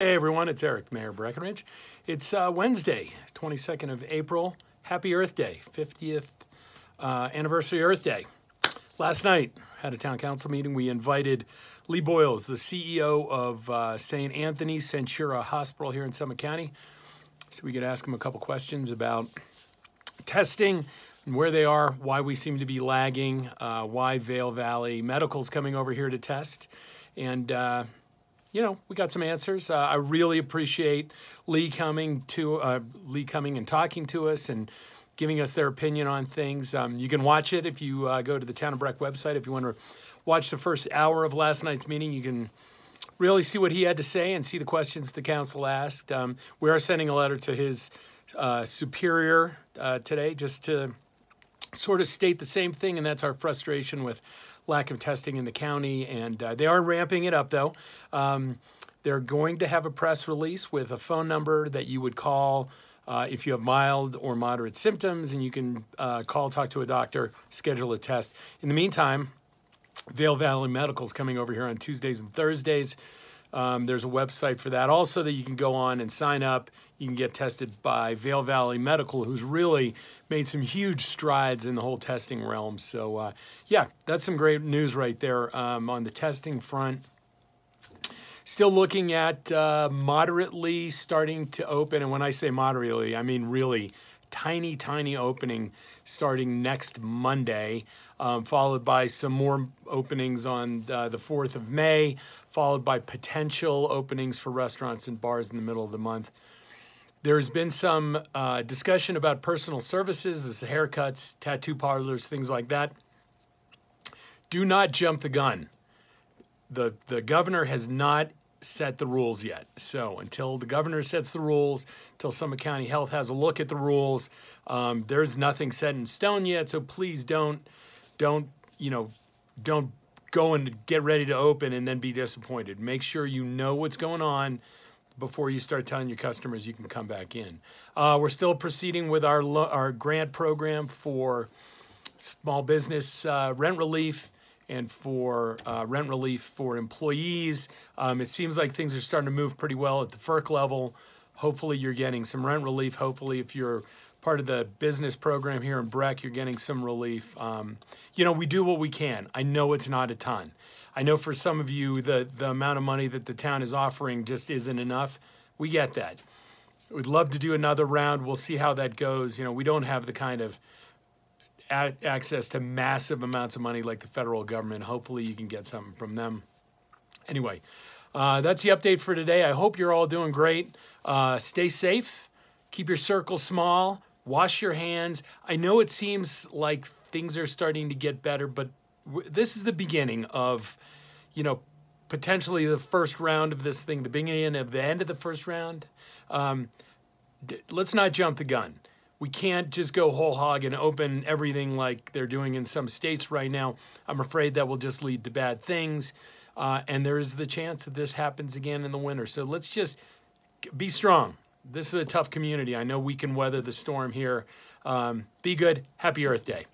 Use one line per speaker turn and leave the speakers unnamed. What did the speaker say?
Hey everyone, it's Eric, Mayor Breckenridge. It's uh, Wednesday, 22nd of April. Happy Earth Day, 50th uh, anniversary Earth Day. Last night, had a town council meeting. We invited Lee Boyles, the CEO of uh, St. Anthony Centura Hospital here in Summit County, so we could ask him a couple questions about testing and where they are, why we seem to be lagging, uh, why Vail Valley Medical's coming over here to test, and uh, you know, we got some answers. Uh, I really appreciate Lee coming to uh, Lee coming and talking to us and giving us their opinion on things. Um, you can watch it if you uh, go to the Town of Breck website. If you want to watch the first hour of last night's meeting, you can really see what he had to say and see the questions the council asked. Um, we are sending a letter to his uh, superior uh, today just to sort of state the same thing, and that's our frustration with lack of testing in the county. And uh, they are ramping it up, though. Um, they're going to have a press release with a phone number that you would call uh, if you have mild or moderate symptoms, and you can uh, call, talk to a doctor, schedule a test. In the meantime, Vail Valley Medical is coming over here on Tuesdays and Thursdays. Um, there's a website for that also that you can go on and sign up. You can get tested by Vail Valley Medical, who's really made some huge strides in the whole testing realm. So, uh, yeah, that's some great news right there um, on the testing front. Still looking at uh, moderately starting to open. And when I say moderately, I mean really tiny, tiny opening starting next Monday, um, followed by some more openings on uh, the 4th of May, followed by potential openings for restaurants and bars in the middle of the month. There's been some uh, discussion about personal services, haircuts, tattoo parlors, things like that. Do not jump the gun. The, the governor has not set the rules yet. So until the governor sets the rules, until Summit County Health has a look at the rules, um, there's nothing set in stone yet. So please don't, don't you know, don't go and get ready to open and then be disappointed. Make sure you know what's going on before you start telling your customers you can come back in. Uh, we're still proceeding with our our grant program for small business uh, rent relief and for uh, rent relief for employees. Um, it seems like things are starting to move pretty well at the FERC level. Hopefully, you're getting some rent relief. Hopefully, if you're part of the business program here in Breck, you're getting some relief. Um, you know, we do what we can. I know it's not a ton. I know for some of you, the, the amount of money that the town is offering just isn't enough. We get that. We'd love to do another round. We'll see how that goes. You know, we don't have the kind of access to massive amounts of money like the federal government. Hopefully, you can get something from them. Anyway, uh, that's the update for today. I hope you're all doing great. Uh, stay safe, keep your circle small, wash your hands. I know it seems like things are starting to get better, but this is the beginning of, you know, potentially the first round of this thing, the beginning of the end of the first round. Um, let's not jump the gun we can't just go whole hog and open everything like they're doing in some states right now. I'm afraid that will just lead to bad things. Uh, and there is the chance that this happens again in the winter. So let's just be strong. This is a tough community. I know we can weather the storm here. Um, be good. Happy Earth Day.